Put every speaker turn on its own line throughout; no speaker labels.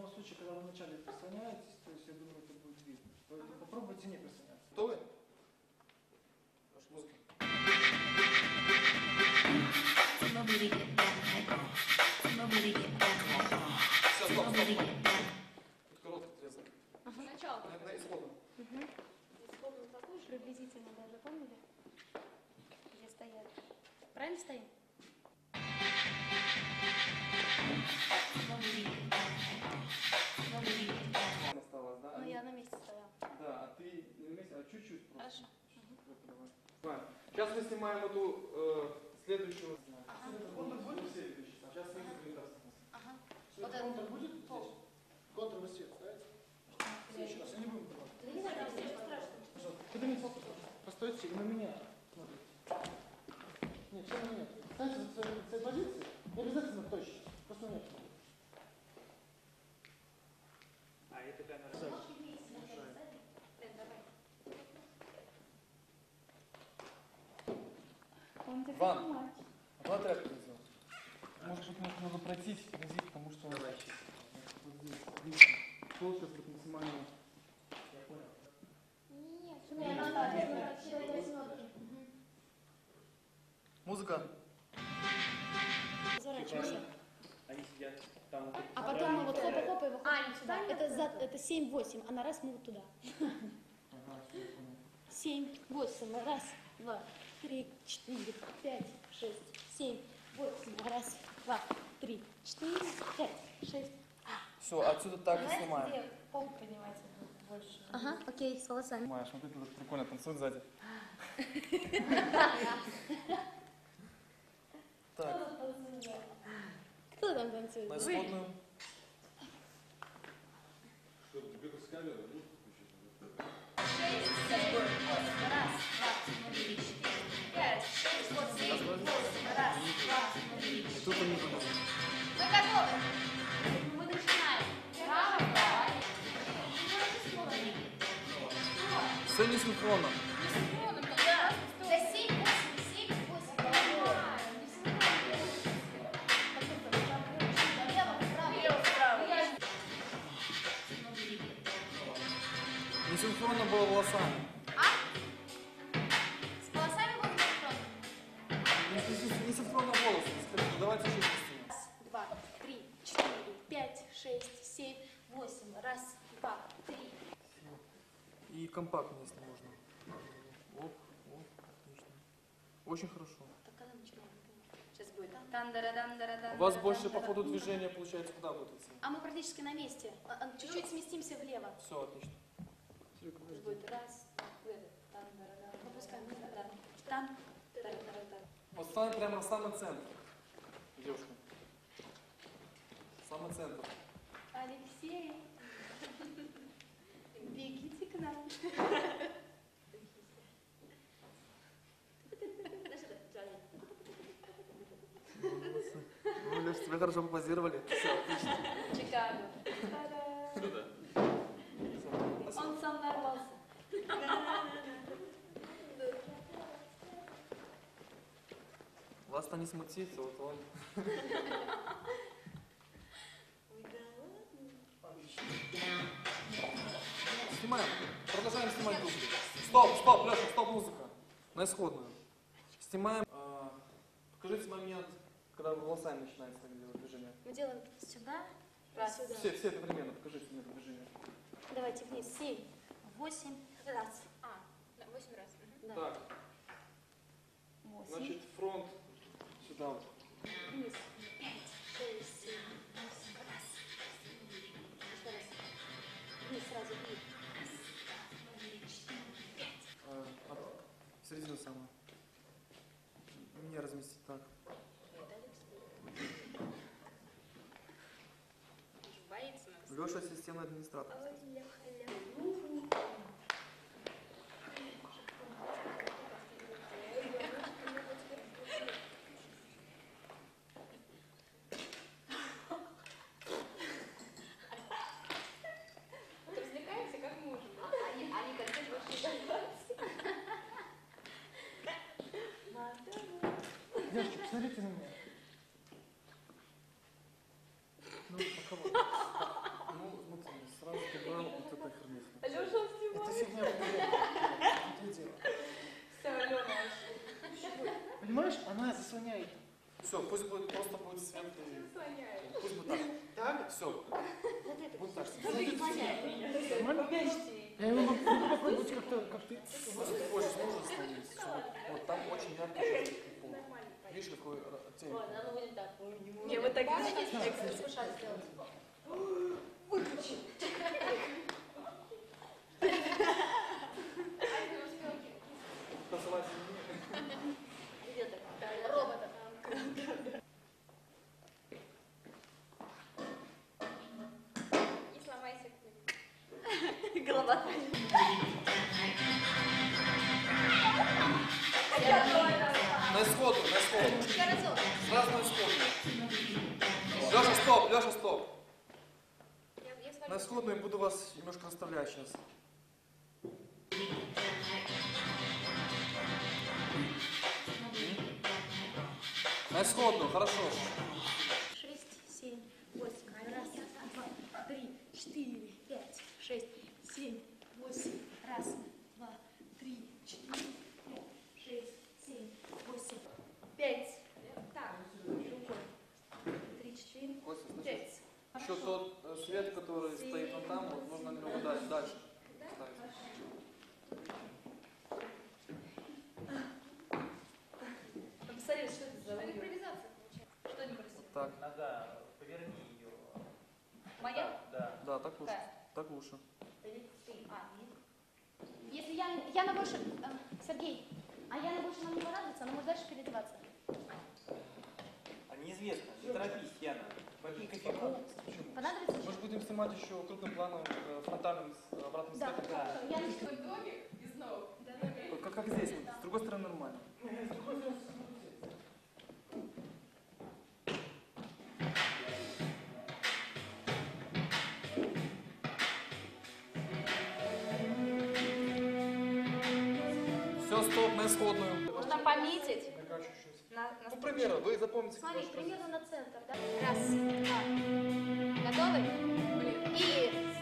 любом случае, когда вы вначале прислоняетесь, то есть я думаю, это будет видно. Поэтому попробуйте не прислоняться.
Готовы? Музыка. Все, стоп, стоп, стоп. Тут коротко отрезок.
Сначала.
На, на исходу.
Исходную такую же приблизительно даже помнили? Где стоят? Правильно стоим?
Чуть-чуть просто.
Хорошо.
Сейчас мы снимаем эту э, следующую.
Ага.
Сейчас следующую
Ага.
Все,
Вот
контур
это.
будет здесь? Контур вы свет ставите? В следующий раз, я не буду давать.
Да не надо, все страшно.
Пожалуйста, поднимите фокус. Постойте и на меня. смотрите. Нет, все на меня. Станьте за своей, за своей позиции. Не обязательно точно. Просто на меня.
А это камера.
Можешь вместе вначале ставить? Лен, давай. Он так
Ван.
понимает.
А куда тряпку сделать? Может быть, мне надо пройти язык, потому что вот здесь, видите, толщность будет максимально. Я понял.
Нет, не, надо, надо, все восьмерки.
Музыка.
Разворачивайся.
Они сидят там. вот
А потом мы вот хопа-хопа и выходим
А, не
сюда. Это, за, это 7-8, а на раз мы вот туда.
Ага, всё, я понял.
7, 8, раз, два, три, четыре, пять, шесть, семь, восемь, раз, два, три, четыре, пять, шесть.
Все, отсюда так и
Знаете,
снимаем.
где пол поднимается больше?
Ага, окей, с волосами.
Снимаешь, смотри, тут прикольно танцует сзади. Так,
Кто там танцует?
на
Вы?
исходную.
Пять, шесть, вот семь, восемь, раз, два, три,
И тут они будут.
Мы готовы. Мы начинаем. Право.
Все не синхронно.
Да.
Движения получается куда будет идти?
А мы практически на месте. А, а, Чуть-чуть сместимся влево.
Все, отлично.
Будет раз. Пропускаем. Тан-дара-дан.
Вот ставим прямо на самый центр. Девушка. Самый центр.
Алексей, бегите к нам.
Ну, Леш, тебе хорошо попозировали. Все, отлично.
Чикаго. Он сам нарвался.
Вас-то не смутит, вот он. Снимаем. Продолжаем снимать дубли. Стоп, стоп, Леша, стоп, музыка. На исходную. Снимаем. Когда волосами начинаете так делать движение.
Мы делаем сюда, раз, сюда.
Все, все одновременно покажите мне это движение.
Давайте вниз. Семь, восемь, раз.
А, восемь раз.
Да.
Так,
Восемь.
значит, фронт сюда вот.
Вниз.
Леша системный администратор.
Поехали.
Ну, пока вот. Ну, смотри, сразу убрал вот это херню.
Алёша
Это фигня.
Все, Алена.
Понимаешь, она заслоняет.
Все, пусть будет просто будет свет. и- Пусть будет так.
Так?
Все.
Вот
так.
Нормально? Я его попробовать как-то, как ты.
Позже сможешь остановить. Вот там очень яркий пол. Видишь, какой оттенок?
Ладно, ну будем так. Не, вот так сделать.
Танцевать
Где так? Робота. Не сломайся. Голова.
На исходу, на
разок.
Сразу на исходу. Леша, стоп, Леша, стоп. На
свалю.
исходную буду вас немножко расставлять сейчас. На исходную, хорошо.
Шесть, семь, восемь. Раз, два, три, четыре, пять, шесть, семь, восемь. Раз, два, три, четыре, пять, шесть, семь, восемь. Пять. Так, рукой. Три, четыре,
Костя, значит,
пять.
еще тот э, свет, который стоит вон там, вот нужно немного дальше, дальше ставить.
Посмотри, что это за импровизация получается. Что не красиво?
Вот так.
Надо поверни ее.
Моя?
Да.
Да, так лучше. Так лучше.
Если я, Яна больше... э, Сергей, а Яна больше нам не понадобится, она может дальше переодеваться.
А неизвестно. Не торопись, Яна. Попей кофейку.
Понадобится?
Мы же будем снимать еще крупным планом, э, фронтальным, с э, обратным
Да.
светом.
Да.
Яна,
Как, как здесь, с другой стороны нормально. Все, исходную.
Нужно пометить. На, на
Ну, к примеру, вы запомните.
смотри, примерно на центр, да? Раз, два. Готовы? И...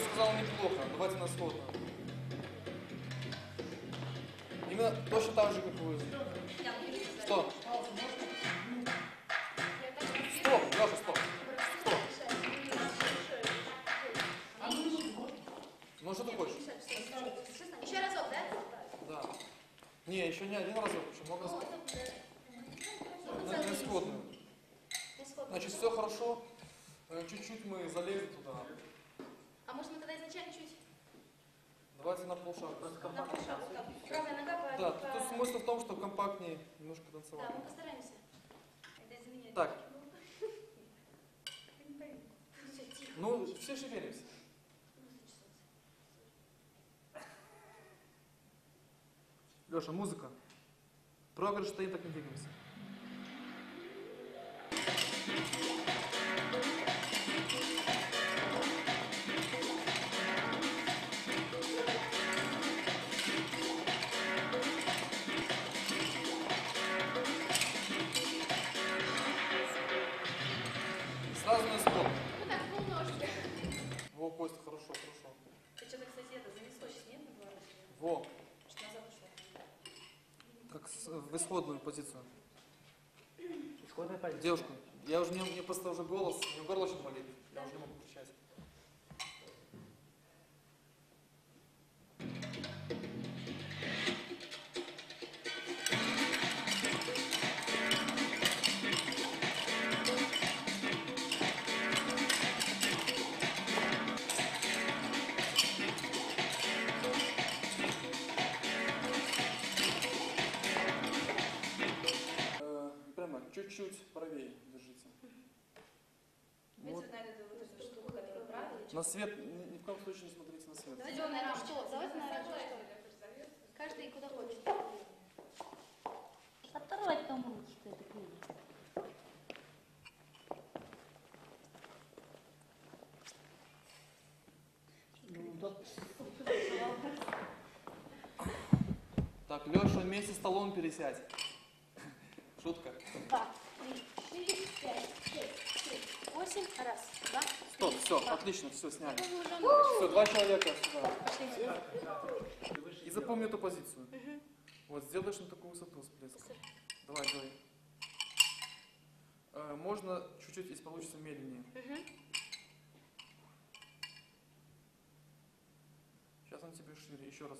сказал неплохо. Давайте на исходную. Именно точно так же, как вы.
Буду
Стоп. Леша, стоп. Стоп. Ну что ты хочешь?
Еще разок, да?
Да. Не, еще не один разок, еще много раз. На, на исходную. Значит, все хорошо. Э, Чуть-чуть мы залезем туда.
А может мы тогда изначально чуть
Давайте на полшага.
на полшага? Правая нога по...
Да,
по-
тут смысл в том, что компактнее немножко танцевать.
Да, мы постараемся.
Это из-за меня.
Так, ну все шевелимся. Леша, музыка. Прогресс стоит, так не двигаемся. Исходную позицию.
Исходная позиция.
Девушка, я уже, мне, мне просто уже голос, мне горло очень болит. На свет, ни, в коем случае не смотрите на свет.
Давайте на оранжевый. Что? Давайте на что? Каждый куда хочет.
Оторвать там руки, что это клеит.
Ну,
Так, Леша, вместе с столом пересядь. Шутка.
Два, три, четыре, пять, шесть, семь, восемь. Раз, два,
Стоп, все, отлично, все, сняли. Все, два человека сюда. И запомни эту позицию. Вот, сделаешь на такую высоту всплеск. Давай, делай. Э, можно чуть-чуть, если получится, медленнее. Сейчас он тебе шире. Еще раз.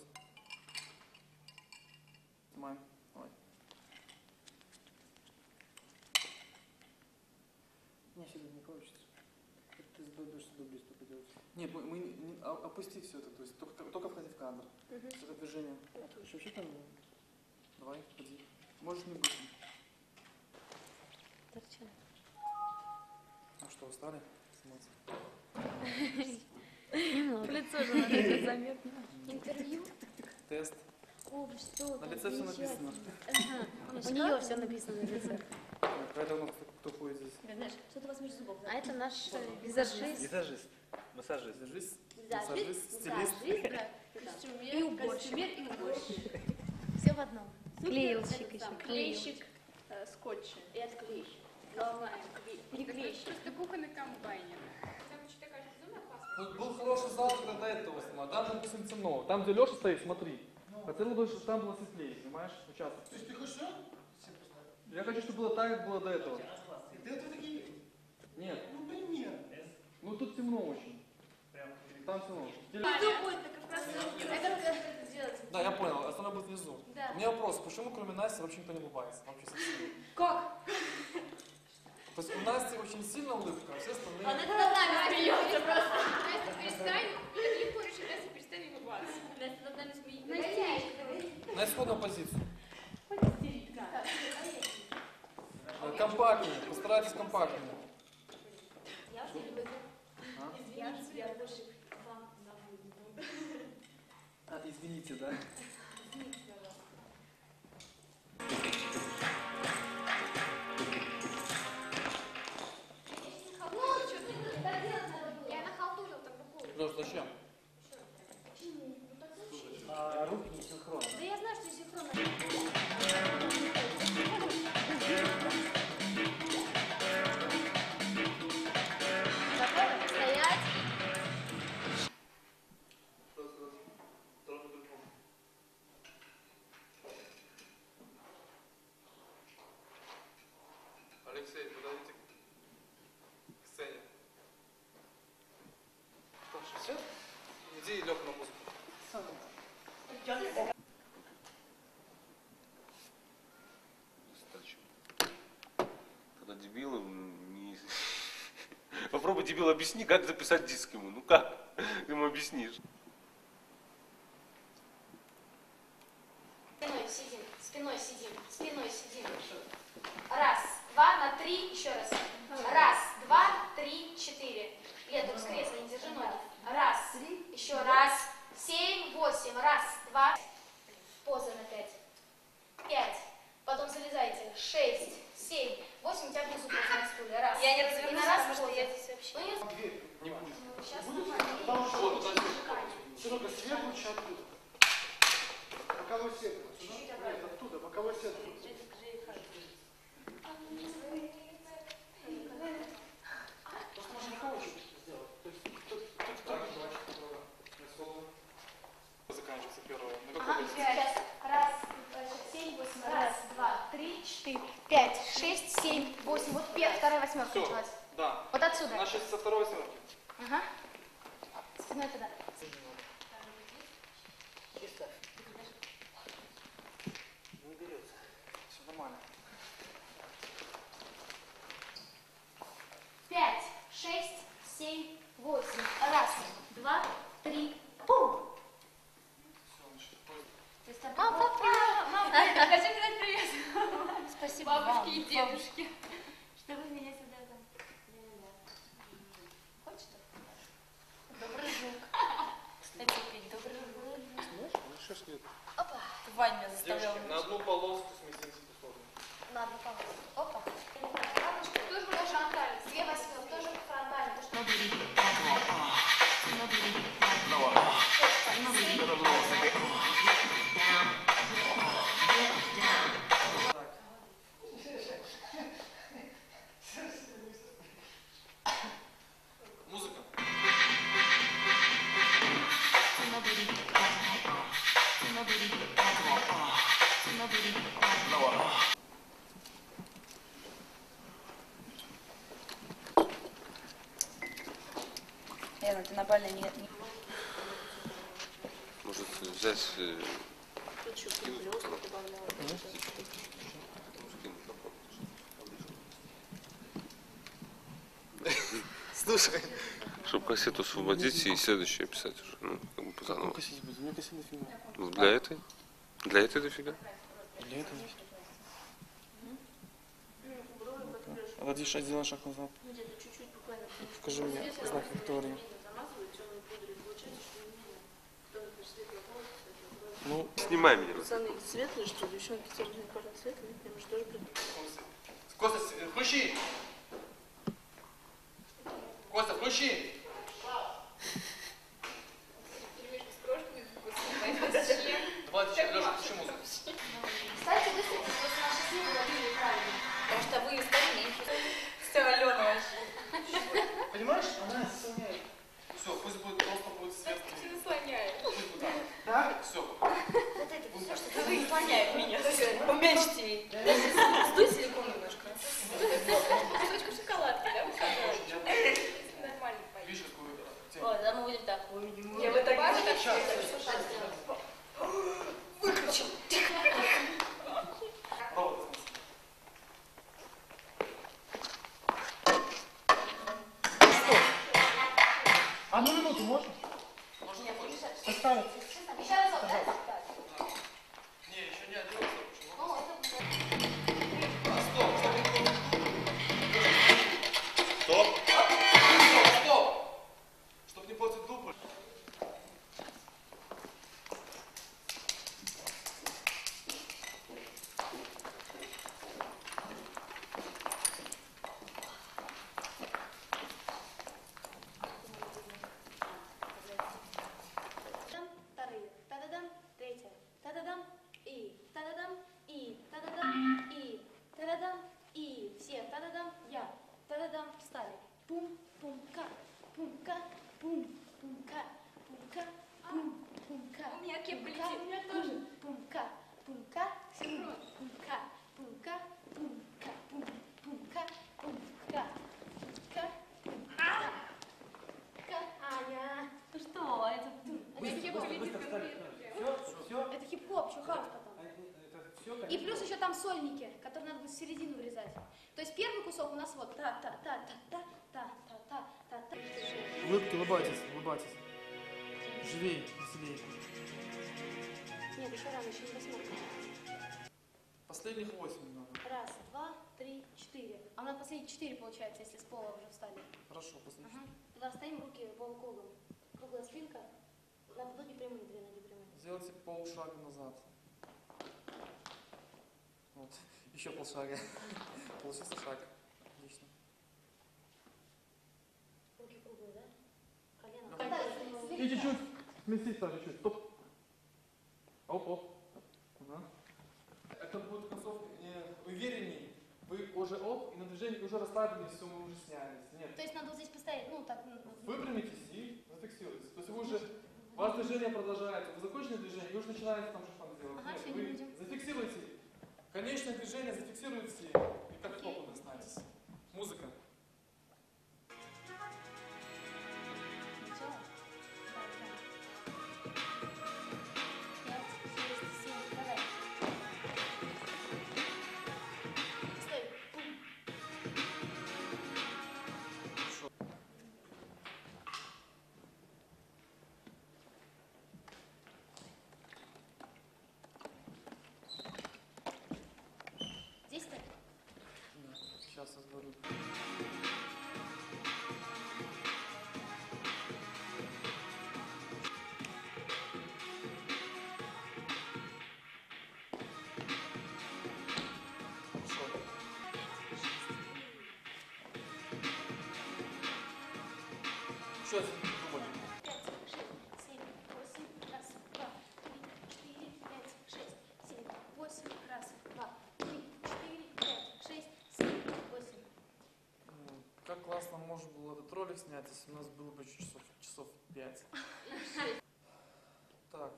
Снимаем. Давай.
у меня сегодня не получится. Это ты сдобришь дубль столько делать.
Нет, мы, мы не- а- опусти все это, то есть только, только входи в кадр. Все это движение.
Вообще там
Давай, ходи. Можешь не быстро.
Торчат.
Ну что, устали? Сниматься?
Лицо же заметно.
Интервью?
Тест.
О, что?
На лице все написано.
У нее все написано на лице.
Поэтому кто, ходит здесь?
Знаешь, что-то у вас между зубов. А это наш
Визажист.
Визажист. Массажист.
Визажист,
Визажист,
массажист, стилист.
визажист, да. И уборщик. и уборщик. Все в одном.
Клеилщик еще.
Клейщик э, скотча.
И отклеищик. Главное, не клеищик.
Просто кухонный комбайнер.
Тут был хороший зал, когда до этого снимал. Там, допустим, темно. Там, где Леша стоит, смотри. Хотел бы, чтобы там было светлее, понимаешь? Участок.
То есть ты хочешь?
Я хочу, чтобы было так, как было до этого.
Ты это такие?
Нет.
Ну, пример.
Ну тут темно очень. Там темно.
Внизу будет так как раз это как это сделать.
Да, я понял. Остальное будет внизу.
Да.
У меня вопрос. Почему кроме Насти вообще никто не улыбается? Вообще совсем.
Как?
То есть у Насти очень сильная улыбка, а все остальные...
Она над нами смеется просто.
Настя, перестань. Так легко решить, Настя, перестань улыбаться.
Настя над нами смеется.
На исходную позицию. Э, Компактнее. Постарайтесь компактнее.
Я.
А?
Я я больше вам на.
А, извините, да?
Когда дебилы не... Попробуй дебил объясни, как записать диск ему. Ну как? Ты ему объяснишь.
Спиной сидим, спиной сидим, спиной сидим. Раз, два, на три, еще раз. Раз, два, три, четыре. Летом с кресла не держи ноги. Раз, еще раз. Семь, восемь. Раз, два. Поза на пять. Пять. Потом залезайте. Шесть, семь, восемь. У тебя внизу поза на стуле. Раз. Я не развернусь, потому что я здесь вообще... Ну, не...
Дверь.
Не будет.
Сейчас
Потому что
Вот, вот так.
Серега, свет лучше оттуда. Боковой? Нет, оттуда, боковой свет. Просто можно каучук сделать. Тут, тут.
Заканчивается первое.
Ага, сейчас. Раз, семь, восемь. Раз, два, три, четыре, пять, шесть, семь, восемь. Вот первая, вторая восьмерка началась.
да.
Вот отсюда.
Значит, со второй восьмерки.
Ага. Спиной туда.
Чисто. Не берется.
Все нормально.
Пять, шесть, семь, восемь. Раз, два, три, пум. Есть там- Мам,
Мама, хочу передать привет.
Спасибо
Бабушке и
вам.
дедушке.
Что
Лена, ты на бальной не...
Может взять... э,
Слушай.
Чтобы кассету освободить и следующее писать уже. Ну, как бы заново.
кассете будет? У меня кассетный фильм.
Ну, для этой? Для этой дофига?
Для этого есть. Надо шаг, сделай шаг назад. Покажи мне знак Виктории. Ну,
Снимай меня.
Пацаны светлые, что ли? Девчонки темные, парни светлые. Я может тоже приду.
Костя, с- включи! Костя, включи!
Все,
пусть будет просто будет свет.
Ты наслоняешь.
Пусть будет так.
Так?
Все.
Вот это все, что ты
Вы наслоняет меня. Уменьшите ей. Сдуй силикон немножко. Кусочку шоколадки, да? Нормально пойдет.
Видишь, какую тень?
О, да мы будем так.
Я бы так
Провод.
Та-да-дам, и, все, та-да-дам, я, та-да-дам, встали, пум, пум-ка, пум-ка, пум, пум-ка, пум-ка, пум, пум-ка.
У меня кепка
пум-ка,
летит, у меня тоже.
пум, Пум-ка, пум-ка, пум, пум-ка, пум-ка, пум-ка, пум, пум-ка, пум-ка, пум-ка, пум-ка. Аня.
Ну что, это...
Это хип-хоп.
Все, все.
Это хип-хоп, что хаус потом.
Это все,
И плюс еще там сольники, которые надо будет в середину вырезать. То есть первый кусок у нас вот та та та та та та та та та та
Улыбки, улыбайтесь, улыбайтесь. Живей, веселее.
Нет, еще рано, еще не восьмерка.
Последних восемь надо.
Раз, два, три, четыре. А у нас последние четыре получается, если с пола уже встали.
Хорошо, последних.
Ага. Тогда встанем руки полукругом. Круглая спинка. Надо ноги прямые, две ноги прямые.
Сделайте полшага назад. Вот. Еще полшага. Получился шаг. Отлично.
Руки круглые, да? Колено.
Да.
Да,
И чуть-чуть. Сместись так, чуть-чуть. Стоп. Оп, оп. Ага. Это будет концовка не уверенней. Вы уже оп, и на движении уже расслабились, все, мы уже снялись. Нет.
То есть надо вот здесь поставить, ну так. ну,
Выпрямитесь и зафиксируйтесь. То есть вы уже, у вас движение продолжается, вы закончили движение, и уже начинаете там шаг делать.
Ага,
Нет, вы
не
сейчас со. Что? Что?
Пять.
Так,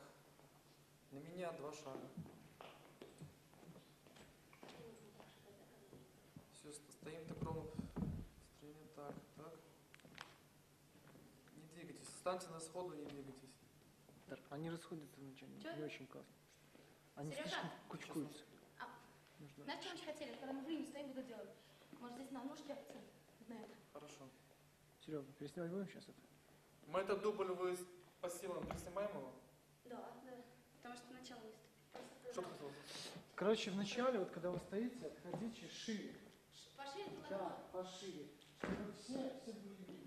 на меня два шага. Все, стоим так ровно. Строение так, так. Не двигайтесь, встаньте на сходу, не двигайтесь.
Они расходятся вначале,
Чё?
не очень классно. Они
Серёжа?
слишком кучкуются.
А.
Нужно-
Знаешь, что очень хотели? Когда мы время стоим, буду делать. Может, здесь на ножке акцент? На это.
Хорошо.
Серега, переснимать будем сейчас это?
Мы этот дубль вы по силам приснимаем его?
Да, да. Потому что начало есть.
Что ты хотел?
Короче, вначале, вот когда вы стоите, отходите шире.
Туда.
Да, пошире. Чтобы все, все были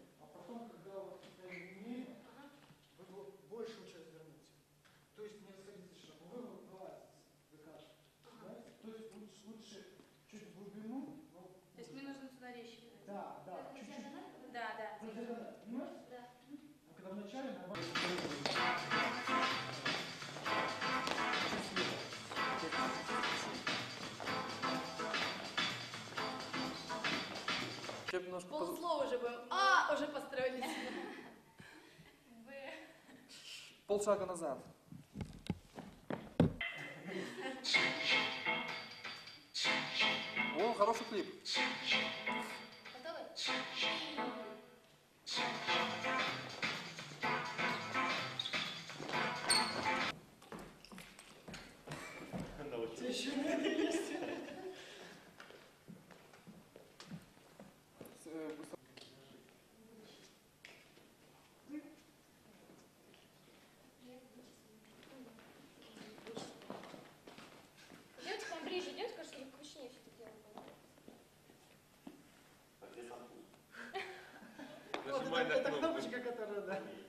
немножко
Полслова уже будем. А, уже построились.
полшага назад. О, хороший клип.
Готовы?
taranã.